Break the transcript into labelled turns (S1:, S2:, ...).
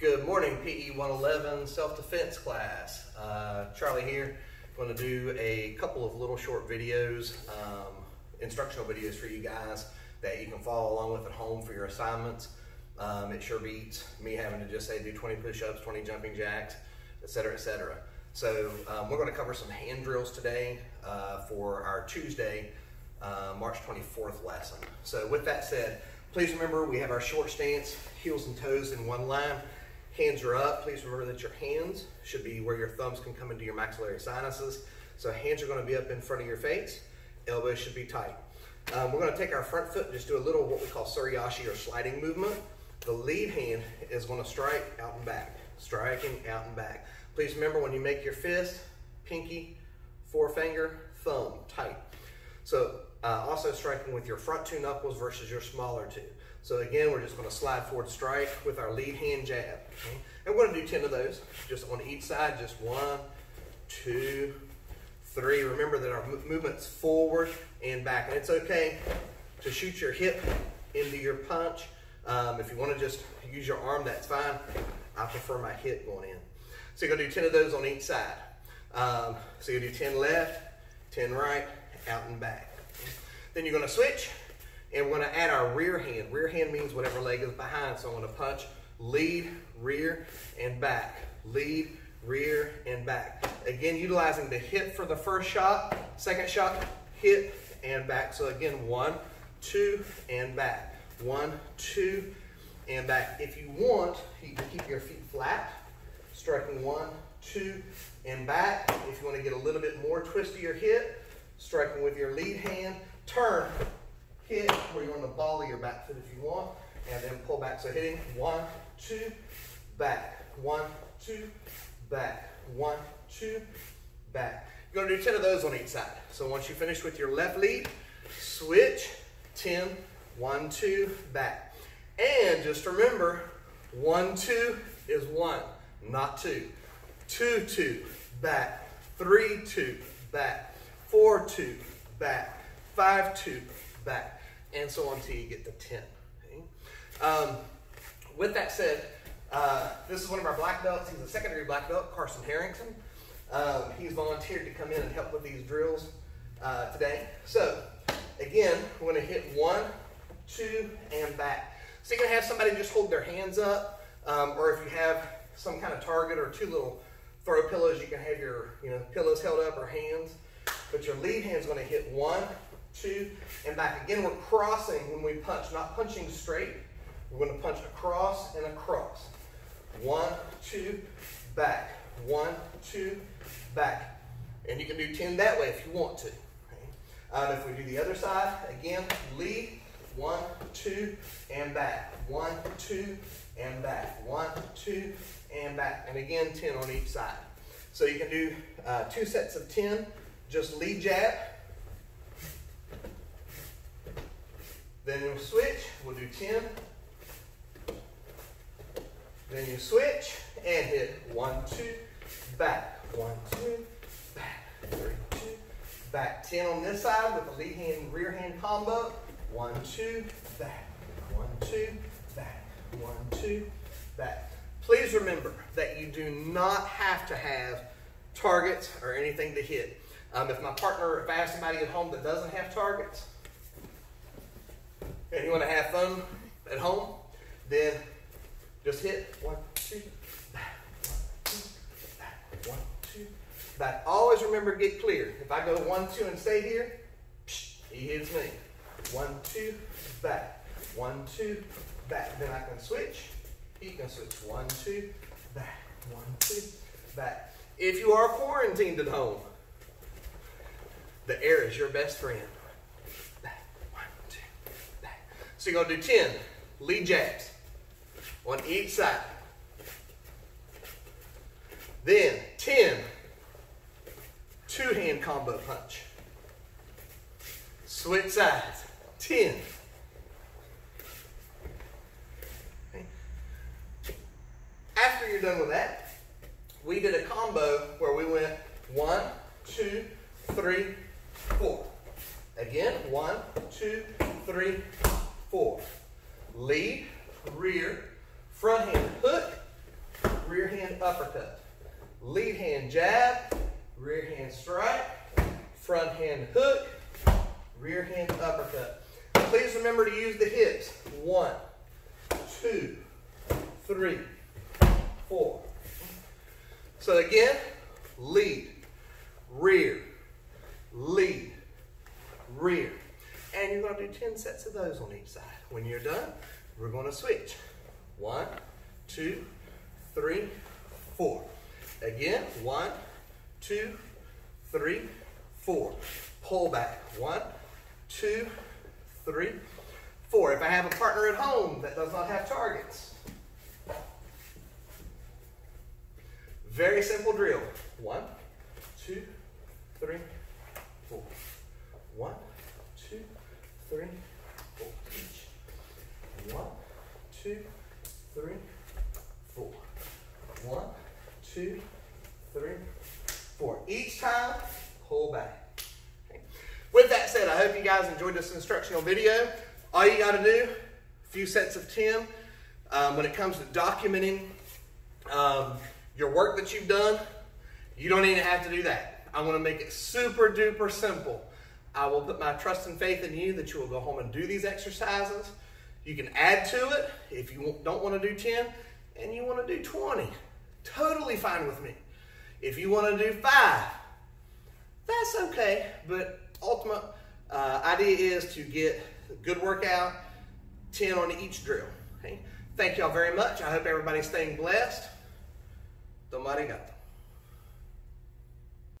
S1: Good morning, PE 111 self-defense class. Uh, Charlie here. Going to do a couple of little short videos, um, instructional videos for you guys that you can follow along with at home for your assignments. Um, it sure beats me having to just say do 20 push-ups, 20 jumping jacks, etc., etc. So um, we're going to cover some hand drills today uh, for our Tuesday, uh, March 24th lesson. So with that said, please remember we have our short stance, heels and toes in one line. Hands are up. Please remember that your hands should be where your thumbs can come into your maxillary sinuses. So hands are going to be up in front of your face. Elbows should be tight. Um, we're going to take our front foot and just do a little what we call suriashi or sliding movement. The lead hand is going to strike out and back, striking out and back. Please remember when you make your fist, pinky, forefinger, thumb, tight. So uh, also striking with your front two knuckles versus your smaller two. So again, we're just gonna slide forward strike with our lead hand jab. Okay? And we're gonna do 10 of those, just on each side, just one, two, three. Remember that our movement's forward and back. And it's okay to shoot your hip into your punch. Um, if you wanna just use your arm, that's fine. I prefer my hip going in. So you're gonna do 10 of those on each side. Um, so you do 10 left, 10 right, out and back. Then you're gonna switch, and we're gonna add our rear hand. Rear hand means whatever leg is behind. So I'm gonna punch lead, rear, and back. Lead, rear, and back. Again, utilizing the hip for the first shot. Second shot, hip and back. So again, one, two, and back. One, two, and back. If you want, you can keep your feet flat, striking one, two, and back. If you want to get a little bit more twist to your hip, striking with your lead hand, turn, hit where you want the ball of your back foot if you want, and then pull back. So hitting one, two, back, one, two, back, one, two, back. You're gonna do 10 of those on each side. So once you finish with your left lead, switch, 10, one, two, back. And just remember, one, two is one, not two. Two, two, back. Three, two, back. Four, two, back. Five, two, back and so on until you get to 10. Okay? Um, with that said, uh, this is one of our black belts. He's a secondary black belt, Carson Harrington. Um, he's volunteered to come in and help with these drills uh, today. So, again, we're going to hit one, two, and back. So you're going to have somebody just hold their hands up, um, or if you have some kind of target or two little throw pillows, you can have your you know pillows held up or hands. But your lead hand is going to hit one, two, and back. Again, we're crossing when we punch, not punching straight. We're going to punch across and across. One, two, back. One, two, back. And you can do 10 that way if you want to. Okay? Um, if we do the other side, again, lead, one, two, and back. One, two, and back. One, two, and back. And again, 10 on each side. So you can do uh, two sets of 10, just lead jab, Then you'll switch, we'll do 10. Then you switch and hit one, two, back, one, two, back, three, two, back. 10 on this side with the lead hand, rear hand combo. One, two, back, one, two, back, one, two, back. Please remember that you do not have to have targets or anything to hit. Um, if my partner, if I have somebody at home that doesn't have targets, and you want to have fun at home, then just hit one, two, back, one, two, back. Always remember get clear. If I go one, two, and stay here, he hits me. One, two, back. One, two, back. Then I can switch. He can switch. One, two, back. One, two, back. If you are quarantined at home, the air is your best friend. So you're going to do 10 lead jabs on each side. Then 10 two hand combo punch. Switch sides. 10. After you're done with that, we did a combo where we went one, two, three, four. Again, one, two, three, four. Lead, rear, front hand hook, rear hand uppercut. Lead hand jab, rear hand strike, front hand hook, rear hand uppercut. Please remember to use the hips. One, two, three, four. So again, lead, rear, lead, rear. And you're gonna do 10 sets of those on each side. When you're done, we're gonna switch. One, two, three, four. Again, one, two, three, four. Pull back. One, two, three, four. If I have a partner at home that does not have targets, very simple drill. One, two, three, four. One, two, three, four. Each. One, two, three, four. One, two, three, four. Each time, pull back. With that said, I hope you guys enjoyed this instructional video. All you got to do, a few sets of 10. Um, when it comes to documenting um, your work that you've done, you don't even have to do that. I want to make it super duper simple. I will put my trust and faith in you that you will go home and do these exercises. You can add to it if you don't want to do 10 and you want to do 20. Totally fine with me. If you want to do five, that's okay. But ultimate uh, idea is to get good workout, 10 on each drill. Okay? Thank y'all very much. I hope everybody's staying blessed. Domo arigato.